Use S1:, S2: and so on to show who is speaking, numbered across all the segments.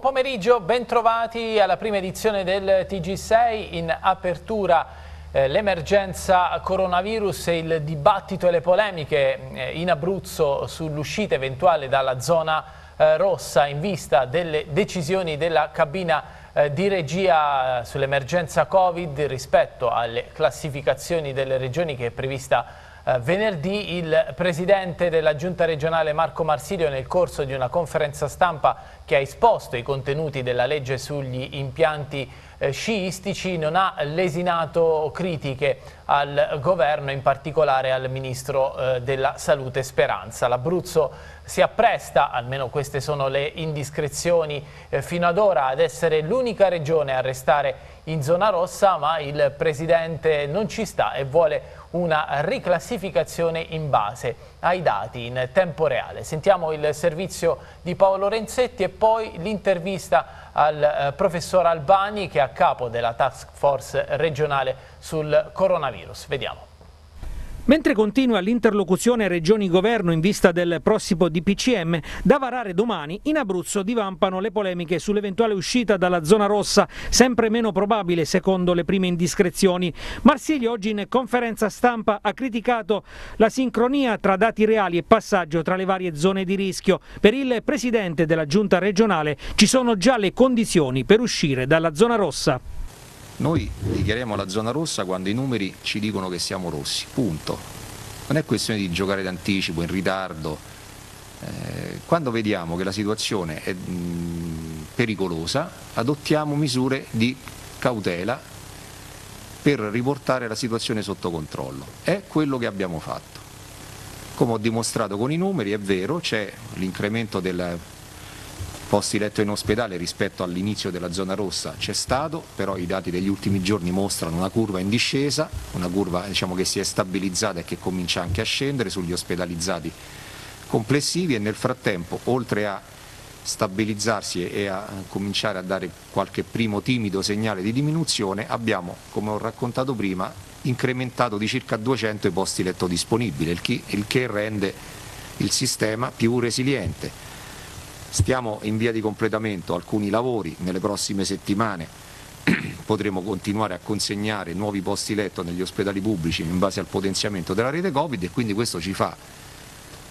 S1: Pomeriggio, bentrovati alla prima edizione del TG6 in apertura eh, l'emergenza coronavirus e il dibattito e le polemiche eh, in Abruzzo sull'uscita eventuale dalla zona eh, rossa in vista delle decisioni della cabina di regia sull'emergenza Covid rispetto alle classificazioni delle regioni che è prevista venerdì il presidente della giunta regionale Marco Marsilio nel corso di una conferenza stampa che ha esposto i contenuti della legge sugli impianti eh, sciistici non ha lesinato critiche al governo, in particolare al ministro eh, della salute Speranza. L'Abruzzo si appresta, almeno queste sono le indiscrezioni eh, fino ad ora, ad essere l'unica regione a restare in zona rossa, ma il Presidente non ci sta e vuole una riclassificazione in base ai dati in tempo reale. Sentiamo il servizio di Paolo Renzetti e poi l'intervista al eh, professor Albani che è a capo della task force regionale sul coronavirus. Vediamo.
S2: Mentre continua l'interlocuzione regioni-governo in vista del prossimo DPCM, da varare domani in Abruzzo divampano le polemiche sull'eventuale uscita dalla zona rossa, sempre meno probabile secondo le prime indiscrezioni. Marsilio oggi in conferenza stampa ha criticato la sincronia tra dati reali e passaggio tra le varie zone di rischio. Per il presidente della giunta regionale ci sono già le condizioni per uscire dalla zona rossa.
S3: Noi dichiariamo la zona rossa quando i numeri ci dicono che siamo rossi, punto. Non è questione di giocare d'anticipo, in ritardo. Eh, quando vediamo che la situazione è pericolosa, adottiamo misure di cautela per riportare la situazione sotto controllo. È quello che abbiamo fatto. Come ho dimostrato con i numeri, è vero, c'è l'incremento del posti letto in ospedale rispetto all'inizio della zona rossa c'è stato, però i dati degli ultimi giorni mostrano una curva in discesa, una curva diciamo, che si è stabilizzata e che comincia anche a scendere sugli ospedalizzati complessivi e nel frattempo oltre a stabilizzarsi e a cominciare a dare qualche primo timido segnale di diminuzione abbiamo, come ho raccontato prima, incrementato di circa 200 i posti letto disponibili, il che rende il sistema più resiliente Stiamo in via di completamento alcuni lavori, nelle prossime settimane potremo continuare a consegnare nuovi posti letto negli ospedali pubblici in base al potenziamento della rete Covid e quindi questo ci fa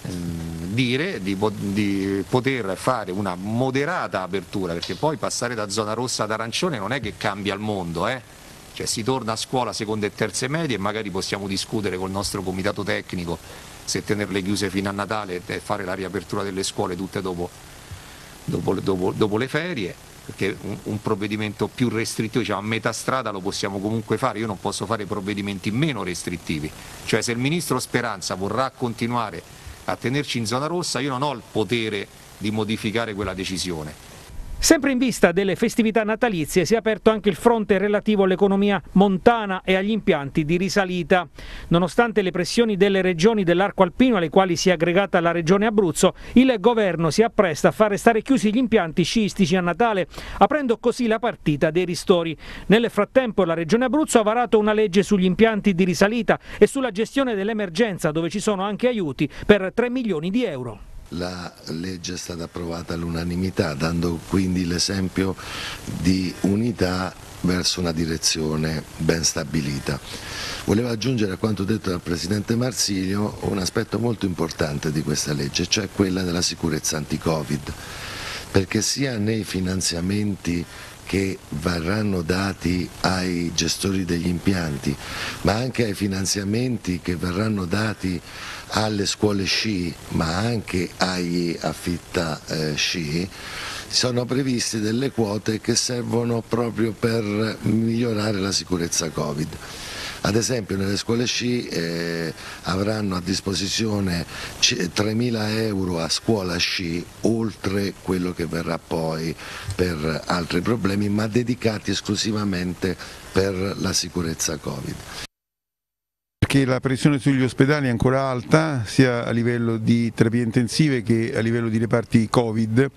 S3: ehm, dire di, di, poter fare una moderata apertura perché poi passare da zona rossa ad arancione non è che cambia il mondo eh? cioè si torna a scuola seconde e terze medie e magari possiamo discutere col nostro comitato tecnico se tenerle chiuse fino a Natale e fare la riapertura delle scuole tutte dopo dopo, dopo, dopo le ferie, perché un, un, provvedimento più restrittivo, diciamo a metà strada lo possiamo comunque fare, io non posso fare provvedimenti meno restrittivi, cioè se il Ministro Speranza vorrà continuare a tenerci in zona rossa io non ho il potere di modificare quella decisione
S2: Sempre in vista delle festività natalizie si è aperto anche il fronte relativo all'economia montana e agli impianti di risalita. Nonostante le pressioni delle regioni dell'arco alpino alle quali si è aggregata la regione Abruzzo, il governo si appresta a far restare chiusi gli impianti sciistici a Natale, aprendo così la partita dei ristori. Nel frattempo la regione Abruzzo ha varato una legge sugli impianti di risalita e sulla gestione dell'emergenza dove ci sono anche aiuti per 3 milioni di euro
S4: la legge è stata approvata all'unanimità, dando quindi l'esempio di unità verso una direzione ben stabilita. Volevo aggiungere a quanto detto dal Presidente Marsilio un aspetto molto importante di questa legge, cioè quella della sicurezza anti-Covid, perché sia nei finanziamenti che verranno dati ai gestori degli impianti, ma anche ai finanziamenti che verranno dati alle scuole sci, ma anche agli affitta eh, sci, sono previste delle quote che servono proprio per migliorare la sicurezza Covid. Ad esempio nelle scuole sci eh, avranno a disposizione 3.000 euro a scuola sci, oltre quello che verrà poi per altri problemi, ma dedicati esclusivamente per la sicurezza Covid
S5: perché la pressione sugli ospedali è ancora alta sia a livello di terapie intensive che a livello di reparti Covid.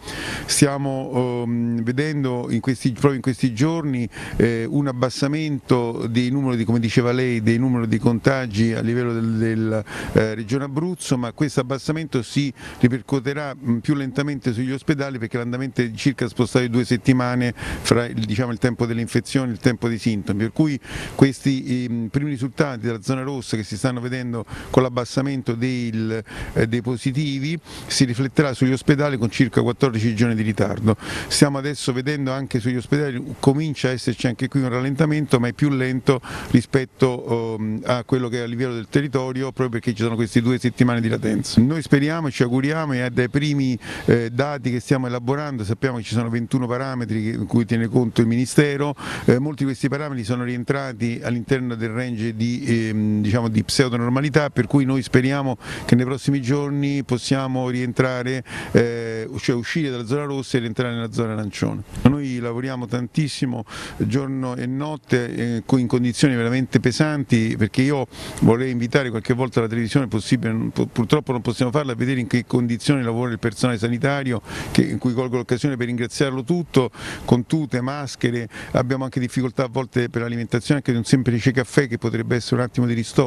S5: Stiamo um, vedendo in questi, proprio in questi giorni eh, un abbassamento dei numeri, come diceva lei, dei numeri di contagi a livello della del, eh, Regione Abruzzo, ma questo abbassamento si ripercuoterà più lentamente sugli ospedali perché l'andamento è circa spostato di due settimane fra diciamo, il tempo delle infezioni e il tempo dei sintomi, per cui questi eh, primi risultati della zona rossa che si stanno vedendo con l'abbassamento eh, dei positivi si rifletterà sugli ospedali con circa 14 giorni di ritardo. Stiamo adesso vedendo anche sugli ospedali, comincia a esserci anche qui un rallentamento ma è più lento rispetto um, a quello che è a livello del territorio proprio perché ci sono queste due settimane di latenza. Noi speriamo, ci auguriamo e dai primi eh, dati che stiamo elaborando sappiamo che ci sono 21 parametri in cui tiene conto il Ministero, eh, molti di questi parametri sono rientrati all'interno del range di, ehm, diciamo di pseudonormalità per cui noi speriamo che nei prossimi giorni possiamo rientrare, eh, cioè uscire dalla zona rossa e rientrare nella zona arancione. Noi lavoriamo tantissimo giorno e notte eh, in condizioni veramente pesanti perché io vorrei invitare qualche volta la televisione possibile, purtroppo non possiamo farla, a vedere in che condizioni lavora il personale sanitario che, in cui colgo l'occasione per ringraziarlo tutto, con tute, maschere, abbiamo anche difficoltà a volte per l'alimentazione anche di un semplice caffè che potrebbe essere un attimo di ristoro,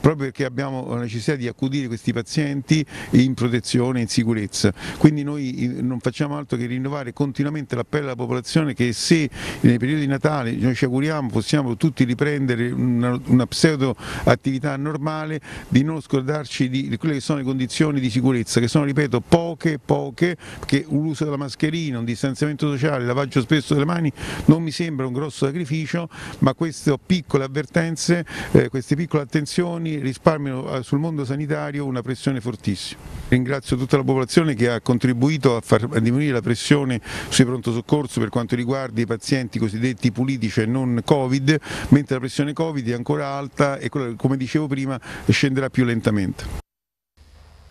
S5: proprio perché abbiamo la necessità di accudire questi pazienti in protezione, in sicurezza. Quindi noi non facciamo altro che rinnovare continuamente l'appello alla popolazione che se nei periodi di Natale noi ci auguriamo possiamo tutti riprendere una, una pseudo attività normale, di non scordarci di, di, quelle che sono le condizioni di sicurezza, che sono, ripeto, poche, poche, perché l'uso della mascherina, un distanziamento sociale, lavaggio spesso delle mani non mi sembra un grosso sacrificio, ma queste piccole avvertenze, eh, queste piccole attenzioni risparmiano eh, sul mondo sanitario una pressione fortissima. Ringrazio tutta la popolazione che ha contribuito a far diminuire la pressione sui pronto soccorso per quanto riguarda i pazienti cosiddetti pulitici e non Covid, mentre la pressione Covid è ancora alta e come dicevo prima scenderà più lentamente.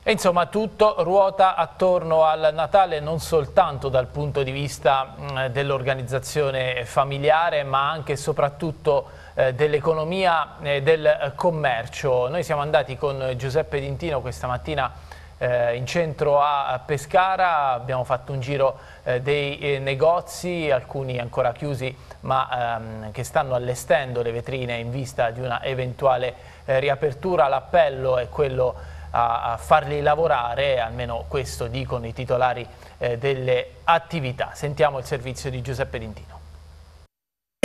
S1: Insomma tutto ruota attorno al Natale non soltanto dal punto di vista dell'organizzazione familiare ma anche e soprattutto dell'economia e del commercio. Noi siamo andati con Giuseppe Dintino questa mattina eh, in centro a Pescara, abbiamo fatto un giro eh, dei eh, negozi, alcuni ancora chiusi ma ehm, che stanno allestendo le vetrine in vista di una eventuale eh, riapertura. L'appello è quello a, farli lavorare, almeno questo dicono i titolari eh, delle attività. Sentiamo il servizio di Giuseppe Dintino.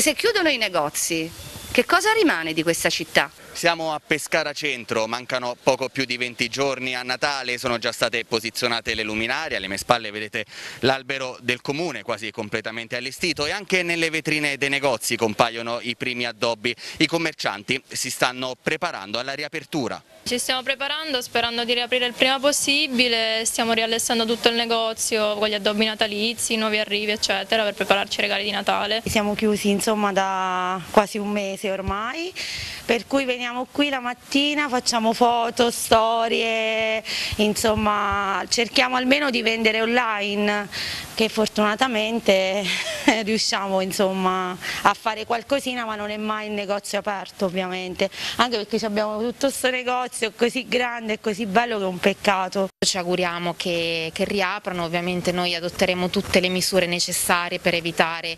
S6: Se chiudono i negozi, che cosa rimane di questa città?
S7: Siamo a Pescara Centro, mancano poco più di 20 giorni a Natale, sono già state posizionate le luminarie, alle mie spalle vedete l'albero del comune quasi completamente allestito e anche nelle vetrine dei negozi compaiono i primi addobbi. I commercianti si stanno preparando alla riapertura.
S8: Ci stiamo preparando sperando di riaprire il prima possibile, stiamo riallestendo tutto il negozio con gli addobbi natalizi, nuovi arrivi eccetera per prepararci ai regali di Natale.
S9: Siamo chiusi insomma da quasi un mese ormai, per cui veniamo qui la mattina, facciamo foto, storie, insomma cerchiamo almeno di vendere online che fortunatamente riusciamo insomma, a fare qualcosina ma non è mai il negozio aperto ovviamente, anche perché abbiamo tutto questo negozio così grande e così bello che è un peccato.
S10: Ci auguriamo che, che riaprano, ovviamente noi adotteremo tutte le misure necessarie per evitare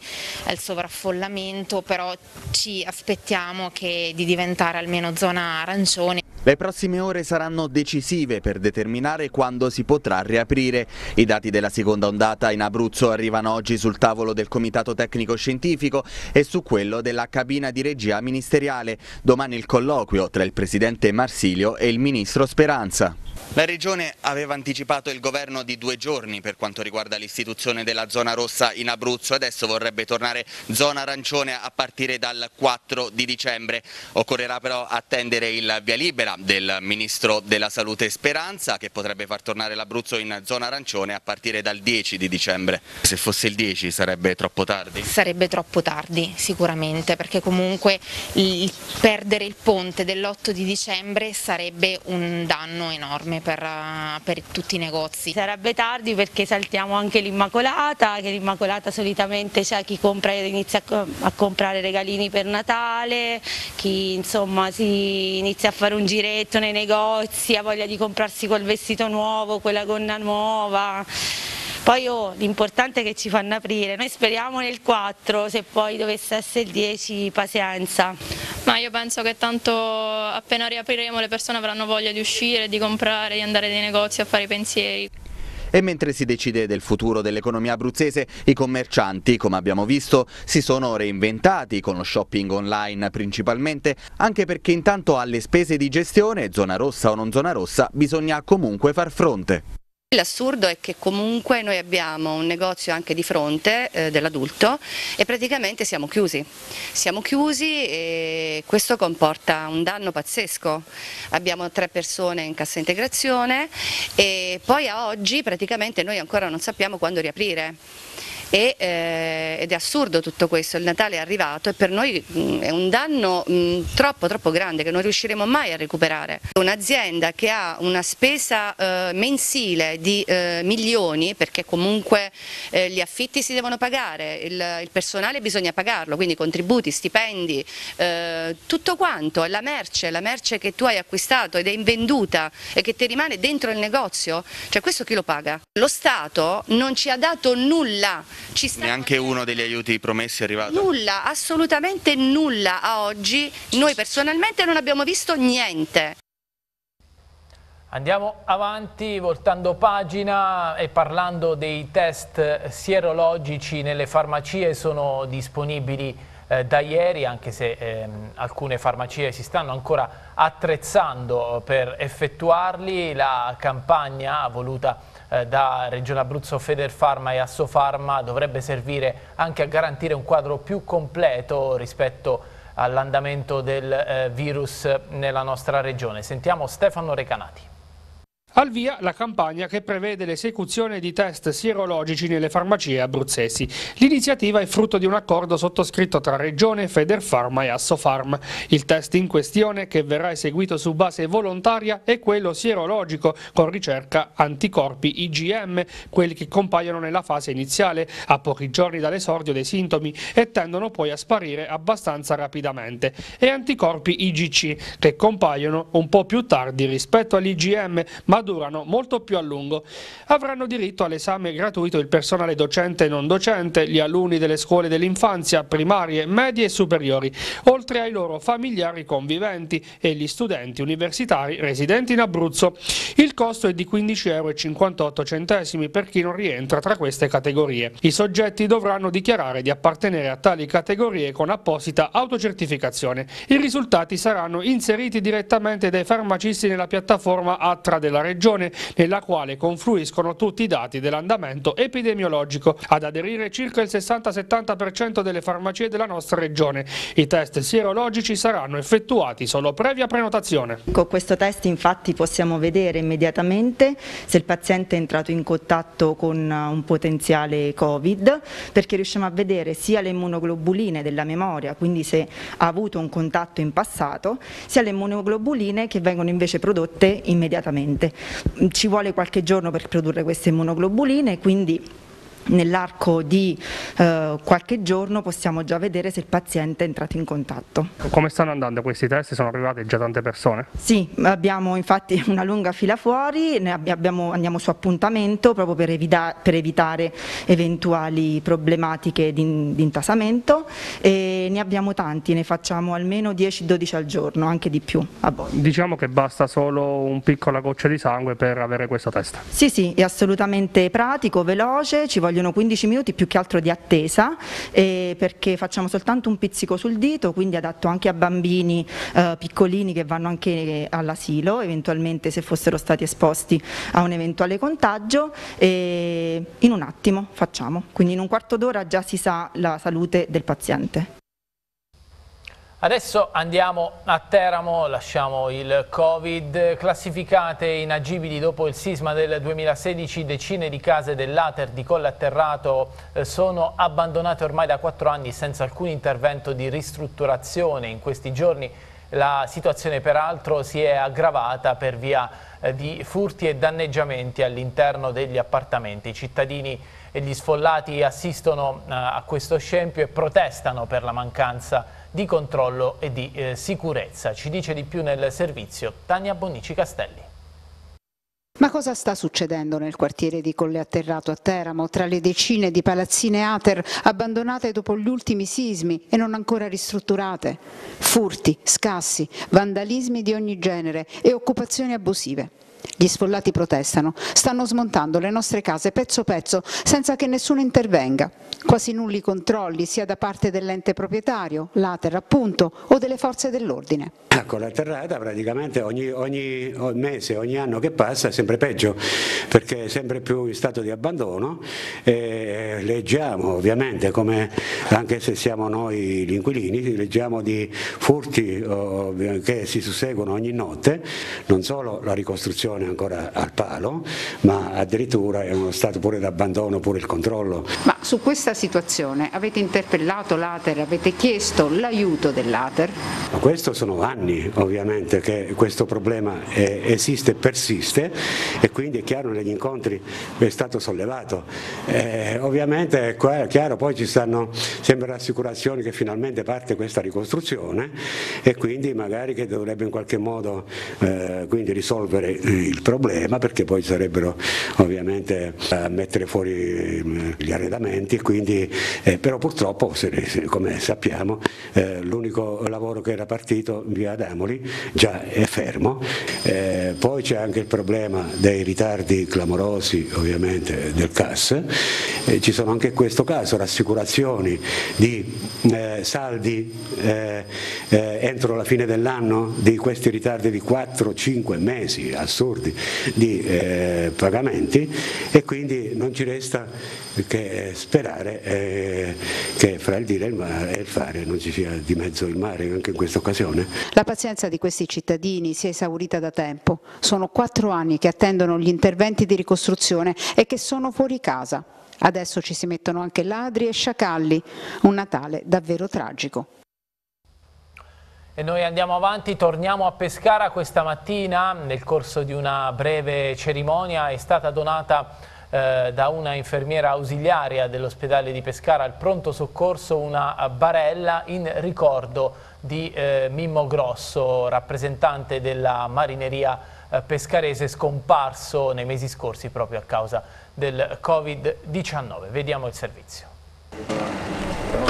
S10: il sovraffollamento, però ci aspettiamo che, di diventare almeno zona arancione.
S7: Le prossime ore saranno decisive per determinare quando si potrà riaprire. I dati della seconda ondata in Abruzzo arrivano oggi sul tavolo del Comitato Tecnico Scientifico e su quello della cabina di regia ministeriale. Domani il colloquio tra il Presidente Marsilio e il Ministro Speranza. La Regione aveva anticipato il governo di due giorni per quanto riguarda l'istituzione della zona rossa in Abruzzo, adesso vorrebbe tornare zona arancione a partire dal 4 di dicembre. Occorrerà però attendere il via libera del Ministro della Salute Speranza che potrebbe far tornare l'Abruzzo in zona arancione a partire dal 10 di dicembre. Se fosse il 10 sarebbe troppo tardi?
S10: Sarebbe troppo tardi sicuramente perché comunque il perdere il ponte dell'8 di dicembre sarebbe un danno enorme come per, uh, per, tutti i negozi.
S9: Sarebbe tardi perché saltiamo anche l'Immacolata, che l'Immacolata solitamente c'è chi compra, inizia a comprare regalini per Natale, chi insomma si inizia a fare un giretto nei negozi, ha voglia di comprarsi quel vestito nuovo, quella gonna nuova. Poi oh, l'importante è che ci fanno aprire, noi speriamo nel 4, se poi dovesse essere il 10 pazienza.
S8: Ma io penso che tanto appena riapriremo le persone avranno voglia di uscire, di comprare, di andare nei negozi a fare i pensieri.
S7: E mentre si decide del futuro dell'economia abruzzese, i commercianti, come abbiamo visto, si sono reinventati con lo shopping online principalmente, anche perché intanto alle spese di gestione, zona rossa o non zona rossa, bisogna comunque far fronte.
S6: L'assurdo è che comunque noi abbiamo un negozio anche di fronte eh, dell'adulto e praticamente siamo chiusi. Siamo chiusi e questo comporta un danno pazzesco. Abbiamo tre persone in cassa integrazione e poi a oggi praticamente noi ancora non sappiamo quando riaprire e, eh, ed è assurdo tutto questo, il Natale è arrivato e per noi mh, mm, è un danno mh, mm, troppo troppo grande che non riusciremo mai a recuperare. Un'azienda che ha una spesa eh, mensile di eh, milioni perché comunque eh, gli affitti si devono pagare, il, il, personale bisogna pagarlo, quindi contributi, stipendi, eh, tutto quanto, la merce, la merce che tu hai acquistato ed è invenduta e che ti rimane dentro il negozio, cioè questo chi lo paga? Lo Stato non ci ha dato nulla
S7: Neanche uno degli aiuti promessi è arrivato?
S6: Nulla, assolutamente nulla a oggi. Noi personalmente non abbiamo visto niente.
S1: Andiamo avanti voltando pagina e parlando dei test sierologici nelle farmacie sono disponibili eh, da ieri anche se eh, alcune farmacie si stanno ancora attrezzando per effettuarli. La campagna voluta eh, da Regione Abruzzo Federfarma e Assofarma dovrebbe servire anche a garantire un quadro più completo rispetto all'andamento del eh, virus nella nostra regione. Sentiamo Stefano Recanati.
S11: Al via la campagna che prevede l'esecuzione di test sierologici nelle farmacie abruzzesi. L'iniziativa è frutto di un accordo sottoscritto tra Regione, Federfarma e Assofarm. Il test in questione, che verrà eseguito su base volontaria, è quello sierologico con ricerca anticorpi IgM, quelli che compaiono nella fase iniziale, a pochi giorni dall'esordio dei sintomi e tendono poi a sparire abbastanza rapidamente, e anticorpi IgC, che compaiono un po' più tardi rispetto all'IgM, ma durano molto più a lungo. Avranno diritto all'esame gratuito il personale docente e non docente, gli alunni delle scuole dell'infanzia, primarie, medie e superiori, oltre ai loro familiari conviventi e gli studenti universitari residenti in Abruzzo. Il costo è di 15,58 euro per chi non rientra tra queste categorie. I soggetti dovranno dichiarare di appartenere a tali categorie con apposita autocertificazione. I risultati saranno inseriti direttamente dai farmacisti nella piattaforma Attra della Regione regione nella quale confluiscono tutti i dati dell'andamento epidemiologico. Ad aderire circa il 60-70% delle farmacie della nostra regione. I test sierologici saranno effettuati solo previa prenotazione.
S12: Con questo test infatti possiamo vedere immediatamente se il paziente è entrato in contatto con un potenziale Covid perché riusciamo a vedere sia le immunoglobuline della memoria, quindi se ha avuto un contatto in passato, sia le immunoglobuline che vengono invece prodotte immediatamente ci vuole qualche giorno per produrre queste immunoglobuline, quindi nell'arco di eh, qualche giorno possiamo già vedere se il paziente è entrato in contatto.
S11: Come stanno andando questi test? Sono arrivate già tante persone?
S12: Sì, abbiamo infatti una lunga fila fuori, abbiamo, andiamo su appuntamento proprio per, evita per evitare eventuali problematiche di, di, intasamento e ne abbiamo tanti, ne facciamo almeno 10-12 al giorno, anche di più a volte.
S11: Diciamo che basta solo un piccola goccia di sangue per avere questo test?
S12: Sì, sì, è assolutamente pratico, veloce, ci vogliono vogliono 15 minuti più che altro di attesa eh, perché facciamo soltanto un pizzico sul dito, quindi adatto anche a bambini eh, piccolini che vanno anche all'asilo, eventualmente se fossero stati esposti a un eventuale contagio e in un attimo facciamo, quindi in un quarto d'ora già si sa la salute del paziente.
S1: Adesso andiamo a Teramo, lasciamo il Covid, classificate inagibili dopo il sisma del 2016, decine di case dell'Ater di Colle Atterrato eh, sono abbandonate ormai da quattro anni senza alcun intervento di ristrutturazione. In questi giorni La situazione peraltro si è aggravata per via eh, di furti e danneggiamenti all'interno degli appartamenti. I cittadini e gli sfollati assistono eh, a questo scempio e protestano per la mancanza di controllo e di eh, sicurezza. Ci dice di più nel servizio Tania Bonici Castelli.
S13: Ma cosa sta succedendo nel quartiere di Colle Atterrato a Teramo, tra le decine di palazzine Ater abbandonate dopo gli ultimi sismi e non ancora ristrutturate? Furti, scassi, vandalismi di ogni genere e occupazioni abusive. Gli sfollati protestano, stanno smontando le nostre case pezzo pezzo senza che nessuno intervenga. Quasi nulli controlli sia da parte dell'ente proprietario, l'Ater appunto, o delle forze dell'ordine.
S14: Con la terrata praticamente ogni, ogni, mese, ogni anno che passa è sempre peggio perché è sempre più in stato di abbandono e leggiamo ovviamente come anche se siamo noi gli inquilini, leggiamo di furti che si susseguono ogni notte, non solo la ricostruzione ancora al palo ma addirittura è uno stato pure d'abbandono pure il controllo.
S13: Ma su questa situazione avete interpellato l'Ater, avete chiesto l'aiuto dell'Ater?
S14: Questo sono anni ovviamente che questo problema esiste e persiste e quindi è chiaro negli incontri è stato sollevato. Eh, ovviamente è chiaro poi ci stanno sempre rassicurazioni che finalmente parte questa ricostruzione e quindi magari che dovrebbe in qualche modo eh, risolvere il problema perché poi sarebbero ovviamente a mettere fuori eh, gli arredamenti quindi, eh, però purtroppo se, come sappiamo eh, l'unico lavoro che era partito via Adamoli già è fermo, eh, poi c'è anche il problema dei ritardi clamorosi ovviamente del CAS, ci sono anche in questo caso rassicurazioni di eh, saldi eh, eh, entro la fine dell'anno di questi ritardi di 4-5 mesi assurdi di pagamenti. E quindi non ci resta che sperare che fra il dire e il, mare, e il fare non ci sia di mezzo il mare anche in questa occasione.
S13: La pazienza di questi cittadini si è esaurita da tempo. Sono quattro anni che attendono gli interventi di ricostruzione e che sono fuori casa. Adesso ci si mettono anche ladri e sciacalli. Un Natale davvero tragico.
S1: E noi andiamo avanti, torniamo a Pescara questa mattina nel corso di una breve cerimonia è stata donata eh, da una infermiera ausiliaria dell'ospedale di Pescara al pronto soccorso una barella in ricordo di eh, Mimmo Grosso, rappresentante della marineria eh, pescarese scomparso nei mesi scorsi proprio a causa del Covid-19. Vediamo il servizio.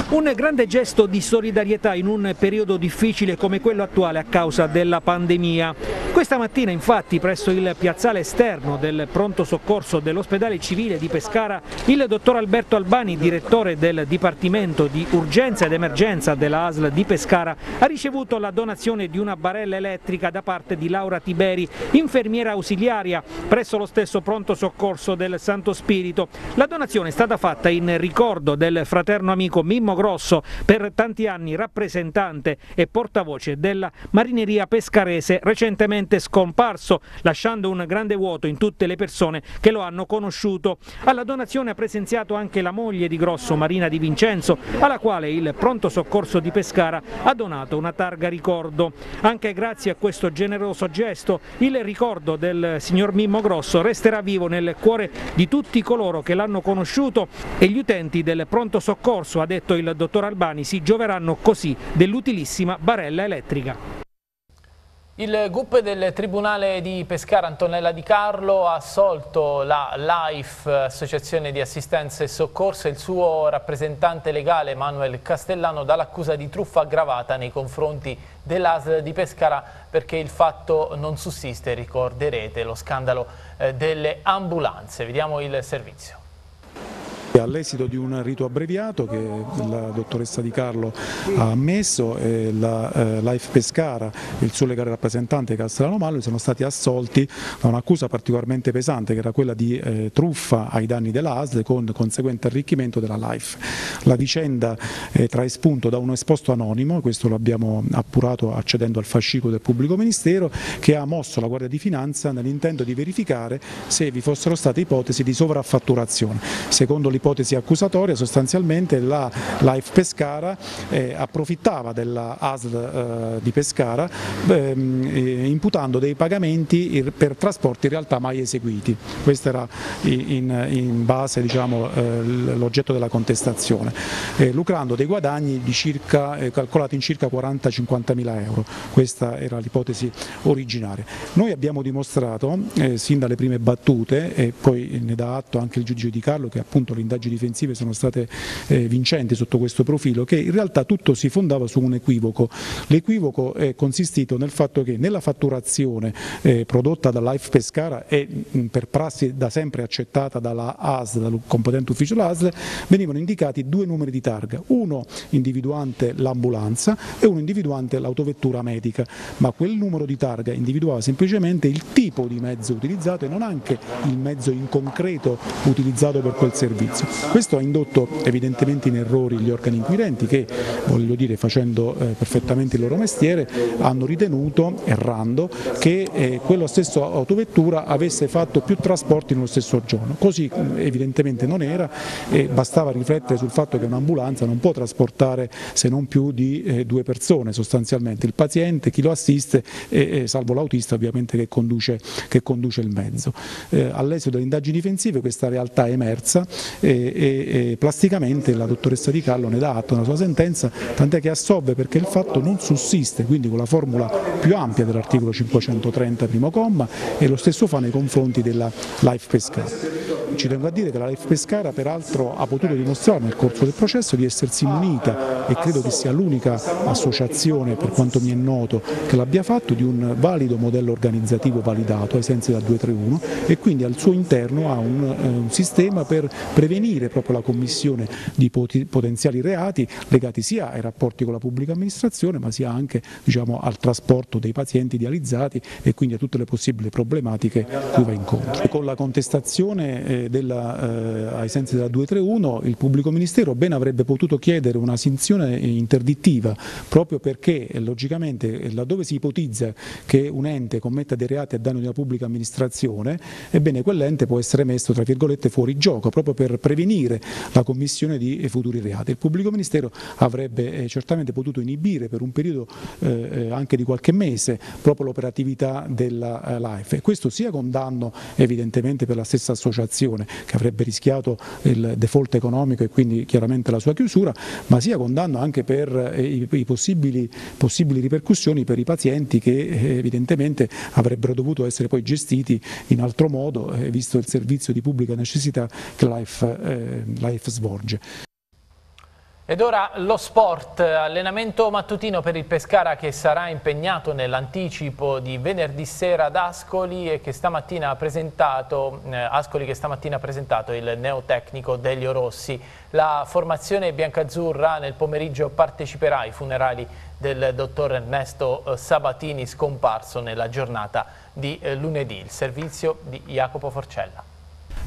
S2: Un grande gesto di solidarietà in un periodo difficile come quello attuale a causa della pandemia. Questa mattina infatti presso il piazzale esterno del pronto soccorso dell'ospedale civile di Pescara il dottor Alberto Albani, direttore del Dipartimento di Urgenza ed Emergenza della ASL di Pescara, ha ricevuto la donazione di una barella elettrica da parte di Laura Tiberi, infermiera ausiliaria presso lo stesso pronto soccorso del Santo Spirito. La donazione è stata fatta in ricordo del fraterno amico Mimmo Grosso, per tanti anni rappresentante e portavoce della marineria pescarese, recentemente scomparso, lasciando un grande vuoto in tutte le persone che lo hanno conosciuto. Alla donazione ha presenziato anche la moglie di Grosso, Marina Di Vincenzo, alla quale il pronto soccorso di Pescara ha donato una targa ricordo. Anche grazie a questo generoso gesto, il ricordo del signor Mimmo Grosso resterà vivo nel cuore di tutti coloro che l'hanno conosciuto e gli utenti del pronto soccorso, ha detto il dottor Albani, si gioveranno così dell'utilissima barella elettrica.
S1: Il GUP del Tribunale di Pescara Antonella Di Carlo ha assolto la LIFE, Associazione di Assistenza e Soccorso, e il suo rappresentante legale Manuel Castellano dall'accusa di truffa aggravata nei confronti dell'ASL di Pescara perché il fatto non sussiste, ricorderete lo scandalo eh, delle ambulanze. Vediamo il servizio.
S15: All'esito di un rito abbreviato che la dottoressa Di Carlo ha ammesso, e la eh, Life Pescara e il suo legale rappresentante Castellano Mallo sono stati assolti da un'accusa particolarmente pesante che era quella di eh, truffa ai danni dell'ASL con conseguente arricchimento della Life. La vicenda eh, trae spunto da un esposto anonimo, questo lo abbiamo appurato accedendo al fascicolo del pubblico ministero, che ha mosso la Guardia di Finanza nell'intento di verificare se vi fossero state ipotesi di sovraffatturazione. Secondo l'ipotesi ipotesi accusatoria sostanzialmente la Life Pescara eh, approfittava della ASL eh, di Pescara ehm, eh, imputando dei pagamenti per trasporti in realtà mai eseguiti. Questo era in, in base diciamo, eh, l'oggetto della contestazione, eh, lucrando dei guadagni circa, calcolati in circa 40-50 mila euro. Questa era l'ipotesi originaria. Noi abbiamo dimostrato sin dalle prime battute e poi ne dà atto anche il giudice Di Carlo che appunto le indagini difensive sono state vincenti sotto questo profilo, che in realtà tutto si fondava su un equivoco. L'equivoco è consistito nel fatto che nella fatturazione eh, prodotta da Life Pescara e mh, per prassi da sempre accettata dalla ASL, dal competente ufficio dell'ASL, venivano indicati due numeri di targa, uno individuante l'ambulanza e uno individuante l'autovettura medica, ma quel numero di targa individuava semplicemente il tipo di mezzo utilizzato e non anche il mezzo in concreto utilizzato per quel servizio. Questo ha indotto evidentemente in errori gli organi inquirenti che, voglio dire, facendo eh, perfettamente il loro mestiere, hanno ritenuto, errando, che eh, quello stesso autovettura avesse fatto più trasporti nello stesso giorno. Così evidentemente non era e bastava riflettere sul fatto che un'ambulanza non può trasportare se non più di eh, due persone sostanzialmente, il paziente, chi lo assiste e salvo l'autista ovviamente che conduce, che conduce il mezzo. Eh, all'esito delle indagini difensive questa realtà è emersa e, e, e plasticamente la dottoressa Di Carlo ne dà atto nella sua sentenza, tant'è che assolve perché il fatto non sussiste, quindi con la formula più ampia dell'articolo 530 primo comma e lo stesso fa nei confronti della Life Pescara. Ci tengo a dire che la Life Pescara peraltro ha potuto dimostrare nel corso del processo di essersi munita e credo che sia l'unica associazione per quanto mi è noto che l'abbia fatto di un valido modello organizzativo validato ai sensi da 231 e quindi al suo interno ha un, eh, un sistema per prevenire proprio la commissione di potenziali reati legati sia ai rapporti con la pubblica amministrazione ma sia anche diciamo, al trasporto dei pazienti dializzati e quindi a tutte le possibili problematiche cui va incontro. Con la contestazione eh, della, eh, ai sensi della 231 il pubblico ministero ben avrebbe potuto chiedere una sanzione interdittiva proprio perché eh, logicamente eh, laddove si ipotizza che un ente commetta dei reati a danno di una pubblica amministrazione ebbene quell'ente può essere messo tra virgolette fuori gioco proprio per prevenire la commissione di futuri reati. Il pubblico ministero avrebbe certamente potuto inibire per un periodo eh, anche di qualche mese proprio l'operatività della eh, LIFE questo sia con danno evidentemente per la stessa associazione che avrebbe rischiato il default economico e quindi chiaramente la sua chiusura, ma sia con danno anche per eh, i, i possibili, possibili, ripercussioni per i pazienti che eh, evidentemente avrebbero dovuto essere poi gestiti in altro modo, eh, visto il servizio di pubblica necessità che Life, eh, Life svolge.
S1: Ed ora lo sport, allenamento mattutino per il Pescara che sarà impegnato nell'anticipo di venerdì sera ad Ascoli e che stamattina ha presentato, eh, Ascoli che stamattina ha presentato il neotecnico Delio Rossi. La formazione biancazzurra nel pomeriggio parteciperà ai funerali del dottor Ernesto eh, Sabatini scomparso nella giornata di eh, lunedì. Il servizio di Jacopo Forcella.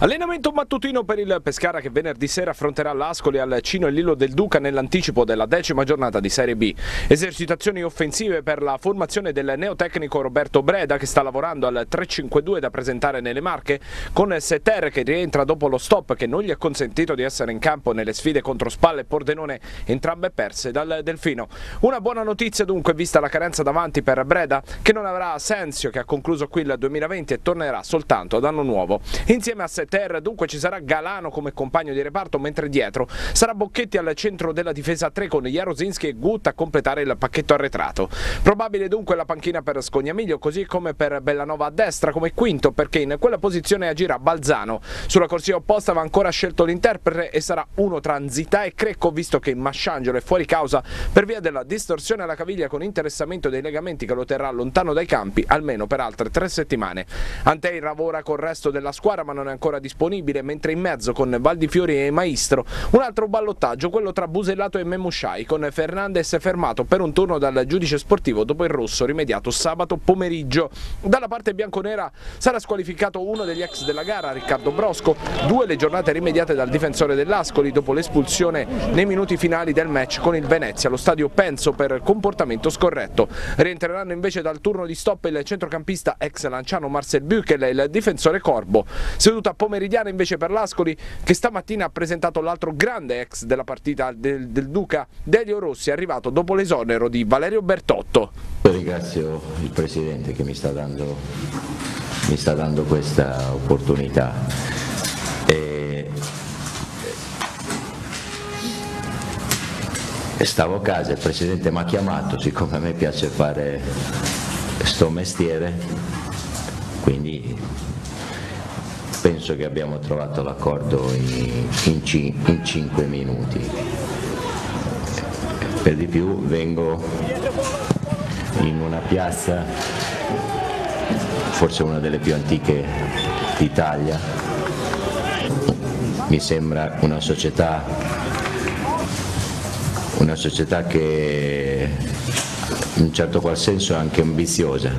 S16: Allenamento mattutino per il Pescara che venerdì sera affronterà l'Ascoli al Cino e Lillo del Duca nell'anticipo della decima giornata di Serie B. Esercitazioni offensive per la formazione del neotecnico Roberto Breda che sta lavorando al 3-5-2 da presentare nelle Marche con Setter che rientra dopo lo stop che non gli ha consentito di essere in campo nelle sfide contro Spalle e Pordenone entrambe perse dal Delfino. Una buona notizia dunque vista la carenza davanti per Breda che non avrà Asensio che ha concluso qui il 2020 e tornerà soltanto ad anno nuovo. Insieme a Setter Ter, dunque ci sarà Galano come compagno di reparto, mentre dietro sarà Bocchetti al centro della difesa 3 con Jarozinski e Gut a completare il pacchetto arretrato. Probabile dunque la panchina per Scognamiglio, così come per Bellanova a destra come quinto, perché in quella posizione agirà Balzano. Sulla corsia opposta va ancora scelto l'interprete e sarà uno tra Zità e Crecco, visto che Masciangelo è fuori causa per via della distorsione alla caviglia con interessamento dei legamenti che lo terrà lontano dai campi almeno per altre tre settimane. Antei lavora col resto della squadra ma non è ancora disponibile, mentre in mezzo con Valdifiori e Maestro un altro ballottaggio, quello tra Busellato e Memusciai, con Fernandez fermato per un turno dal giudice sportivo dopo il rosso rimediato sabato pomeriggio. Dalla parte bianconera sarà squalificato uno degli ex della gara, Riccardo Brosco, due le giornate rimediate dal difensore dell'Ascoli dopo l'espulsione nei minuti finali del match con il Venezia allo stadio Penso per comportamento scorretto. Rientreranno invece dal turno di stop il centrocampista ex lanciano Marcel Buchel e il difensore Corbo. Seduto a pomeriggio pomeridiana invece per l'Ascoli che stamattina ha presentato l'altro grande ex della partita del, del Duca, Delio Rossi, arrivato dopo l'esonero di Valerio Bertotto.
S17: Ringrazio il Presidente che mi sta dando, mi sta dando questa opportunità. E stavo a casa, il Presidente mi ha chiamato, siccome a me piace fare sto mestiere, quindi penso che abbiamo trovato l'accordo in, in, in 5 minuti. Per di più vengo in una piazza, forse una delle più antiche d'Italia, mi sembra una società, una società che in un certo qual senso è anche ambiziosa,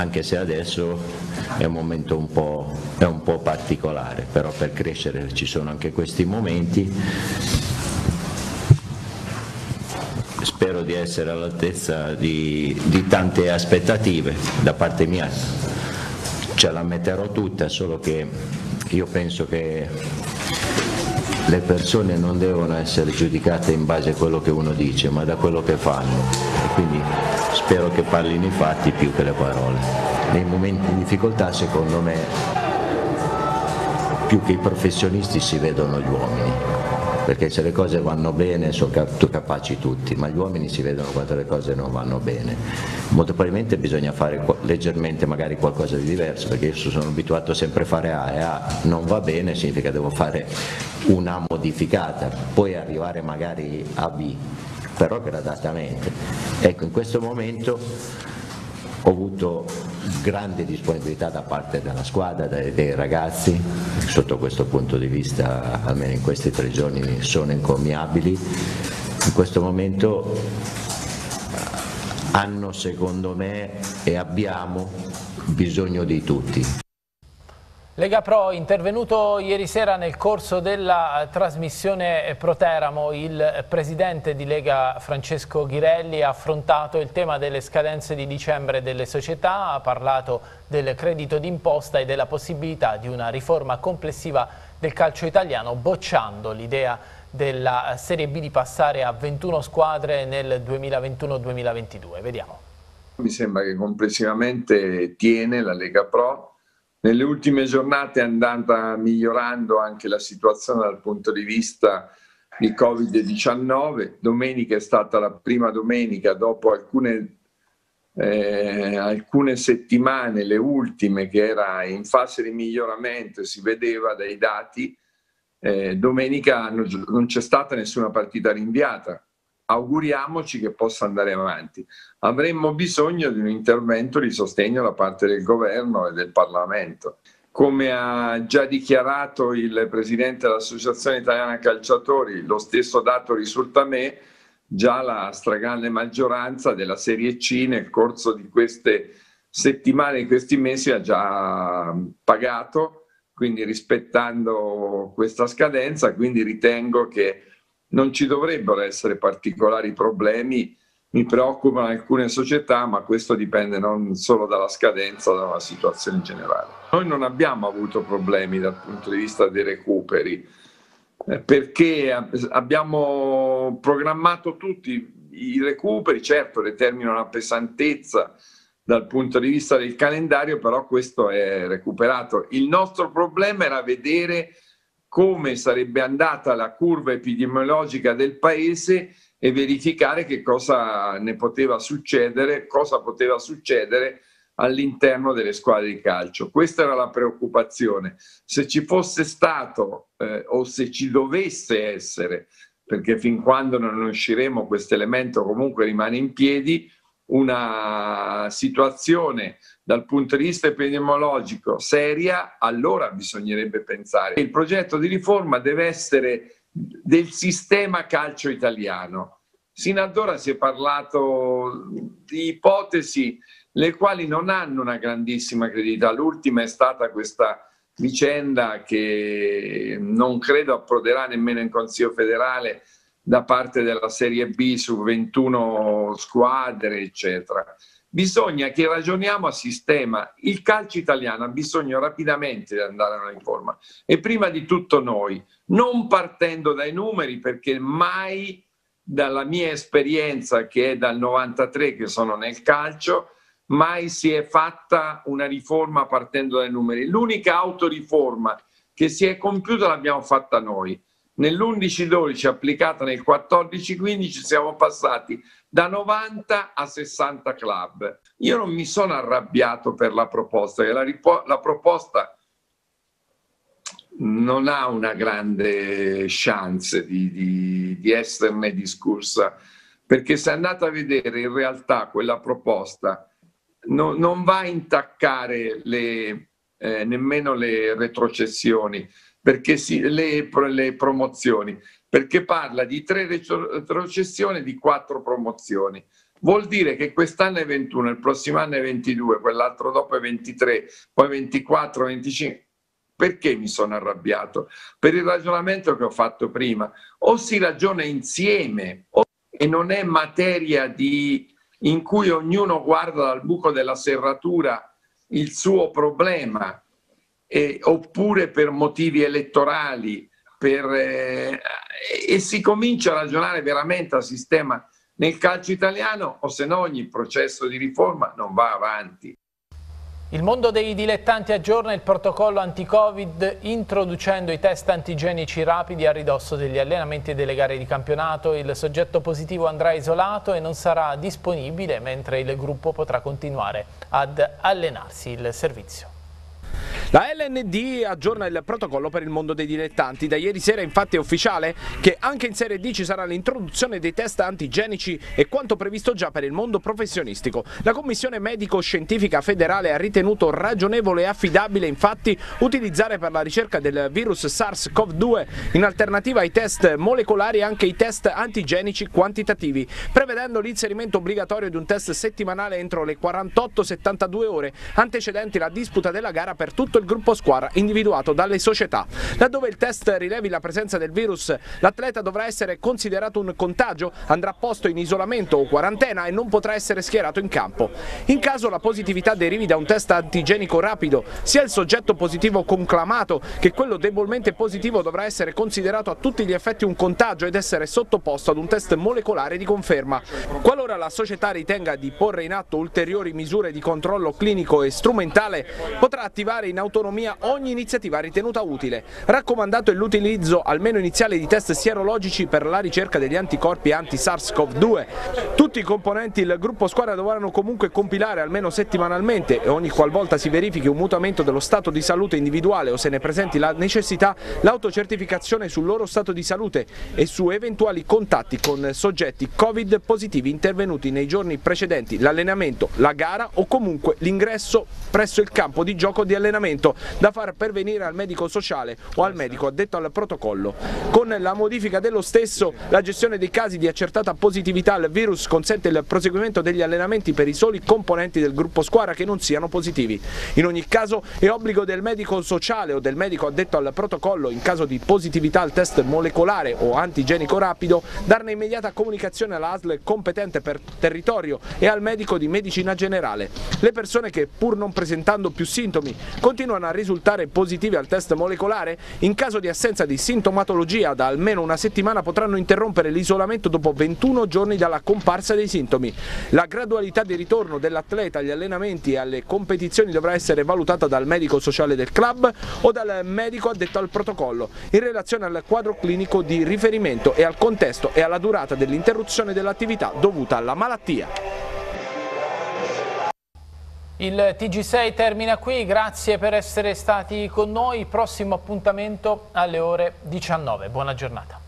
S17: anche se adesso è un momento un po', un po particolare, però per crescere ci sono anche questi momenti. Spero di essere all'altezza di, di tante aspettative da parte mia, ce la metterò tutta, solo che io penso che le persone non devono essere giudicate in base a quello che uno dice, ma da quello che fanno. E quindi spero che parlino i fatti più che le parole. Nei momenti di difficoltà, secondo me, più che i professionisti si vedono gli uomini perché se le cose vanno bene sono capaci tutti, ma gli uomini si vedono quando le cose non vanno bene. Molto probabilmente bisogna fare leggermente magari qualcosa di diverso, perché io sono abituato sempre a fare A e A non va bene, significa che devo fare una modificata, poi arrivare magari a B, però gradatamente. Ecco, in questo momento ho avuto grande disponibilità da parte della squadra, dei, dei, ragazzi, sotto questo punto di vista almeno in questi tre giorni sono incommiabili. In questo momento hanno secondo me e abbiamo bisogno di tutti.
S1: Lega Pro, intervenuto ieri sera nel corso della trasmissione Proteramo, il presidente di Lega Francesco Ghirelli ha affrontato il tema delle scadenze di dicembre delle società, ha parlato del credito d'imposta e della possibilità di una riforma complessiva del calcio italiano, bocciando l'idea della Serie B di passare a 21 squadre nel 2021-2022. Vediamo.
S18: Mi sembra che complessivamente tiene la Lega Pro nelle ultime giornate è andata migliorando anche la situazione dal punto di vista di Covid-19. Domenica è stata la prima domenica dopo alcune, eh, alcune settimane, le ultime, che era in fase di miglioramento, si vedeva dai dati. Eh, domenica non c'è stata nessuna partita rinviata, auguriamoci che possa andare avanti. Avremmo bisogno di un intervento di sostegno da parte del governo e del Parlamento. Come ha già dichiarato il presidente dell'Associazione Italiana Calciatori, lo stesso dato risulta a me, già la stragrande maggioranza della Serie C nel corso di queste settimane, di questi mesi ha già pagato, quindi rispettando questa scadenza, quindi ritengo che non ci dovrebbero essere particolari problemi, mi preoccupano alcune società, ma questo dipende non solo dalla scadenza, ma dalla situazione generale. Noi non abbiamo avuto problemi dal punto di vista dei recuperi, eh, perché abbiamo programmato tutti i recuperi, certo determinano una pesantezza dal punto di vista del calendario, però questo è recuperato. Il nostro problema era vedere come sarebbe andata la curva epidemiologica del paese e verificare che cosa ne poteva succedere, cosa poteva succedere all'interno delle squadre di calcio. Questa era la preoccupazione. Se ci fosse stato eh, o se ci dovesse essere, perché fin quando non usciremo questo elemento comunque rimane in piedi, una situazione dal punto di vista epidemiologico seria, allora bisognerebbe pensare. Il progetto di riforma deve essere del sistema calcio italiano. Sino ad ora si è parlato di ipotesi le quali non hanno una grandissima credità. L'ultima è stata questa vicenda che non credo approderà nemmeno in Consiglio federale da parte della Serie B su 21 squadre, eccetera. bisogna che ragioniamo a sistema. Il calcio italiano ha bisogno rapidamente di andare a una riforma e prima di tutto noi, non partendo dai numeri perché mai dalla mia esperienza che è dal 93 che sono nel calcio, mai si è fatta una riforma partendo dai numeri. L'unica autoriforma che si è compiuta l'abbiamo fatta noi. Nell'11-12 applicata nel 14-15 siamo passati da 90 a 60 club. Io non mi sono arrabbiato per la proposta, la, la proposta non ha una grande chance di, di, di, esserne discussa, perché se andate a vedere in realtà quella proposta no, non va a intaccare le, eh, nemmeno le retrocessioni, perché si, le, le promozioni, perché parla di tre retrocessioni e di quattro promozioni. Vuol dire che quest'anno è 21, il prossimo anno è 22, quell'altro dopo è 23, poi 24, 25. Perché mi sono arrabbiato? Per il ragionamento che ho fatto prima. O si ragiona insieme o, e non è materia di, in cui ognuno guarda dal buco della serratura il suo problema, eh, oppure per motivi elettorali, per, eh, e si comincia a ragionare veramente a sistema nel calcio italiano o se no ogni processo di riforma non va avanti.
S1: Il mondo dei dilettanti aggiorna il protocollo anti-Covid introducendo i test antigenici rapidi a ridosso degli allenamenti e delle gare di campionato. Il soggetto positivo andrà isolato e non sarà disponibile mentre il gruppo potrà continuare ad allenarsi. Il servizio.
S16: La LND aggiorna il protocollo per il mondo dei dilettanti. Da ieri sera infatti è ufficiale che anche in Serie D ci sarà l'introduzione dei test antigenici e quanto previsto già per il mondo professionistico. La Commissione Medico-Scientifica Federale ha ritenuto ragionevole e affidabile infatti utilizzare per la ricerca del virus SARS-CoV-2 in alternativa ai test molecolari anche i test antigenici quantitativi, prevedendo l'inserimento obbligatorio di un test settimanale entro le 48-72 ore antecedenti la disputa della gara per tutto il gruppo squadra individuato dalle società. Laddove il test rilevi la presenza del virus, l'atleta dovrà essere considerato un contagio, andrà posto in isolamento o quarantena e non potrà essere schierato in campo. In caso la positività derivi da un test antigenico rapido, sia il soggetto positivo conclamato che quello debolmente positivo dovrà essere considerato a tutti gli effetti un contagio ed essere sottoposto ad un test molecolare di conferma. Qualora la società ritenga di porre in atto ulteriori misure di controllo clinico e strumentale, potrà attivare in autonomia ogni iniziativa ritenuta utile. Raccomandato è l'utilizzo almeno iniziale di test sierologici per la ricerca degli anticorpi anti-SARS-CoV-2. Tutti i componenti del gruppo squadra dovranno comunque compilare almeno settimanalmente e ogni qualvolta si verifichi un mutamento dello stato di salute individuale o se ne presenti la necessità l'autocertificazione sul loro stato di salute e su eventuali contatti con soggetti Covid positivi intervenuti nei giorni precedenti l'allenamento, la gara o comunque l'ingresso presso il campo di gioco di allenamento trattamento da far pervenire al medico sociale o al medico addetto al protocollo. Con la modifica dello stesso, la gestione dei casi di accertata positività al virus consente il proseguimento degli allenamenti per i soli componenti del gruppo squadra che non siano positivi. In ogni caso è obbligo del medico sociale o del medico addetto al protocollo in caso di positività al test molecolare o antigenico rapido darne immediata comunicazione alla ASL competente per territorio e al medico di medicina generale. Le persone che pur non presentando più sintomi continuano a risultare positive al test molecolare, in caso di assenza di sintomatologia da almeno una settimana potranno interrompere l'isolamento dopo 21 giorni dalla comparsa dei sintomi. La gradualità di ritorno dell'atleta agli allenamenti e alle competizioni dovrà essere valutata dal medico sociale del club o dal medico addetto al protocollo, in relazione al quadro clinico di riferimento e al contesto e alla durata dell'interruzione dell'attività dovuta alla malattia.
S1: Il TG6 termina qui, grazie per essere stati con noi, prossimo appuntamento alle ore 19. Buona giornata.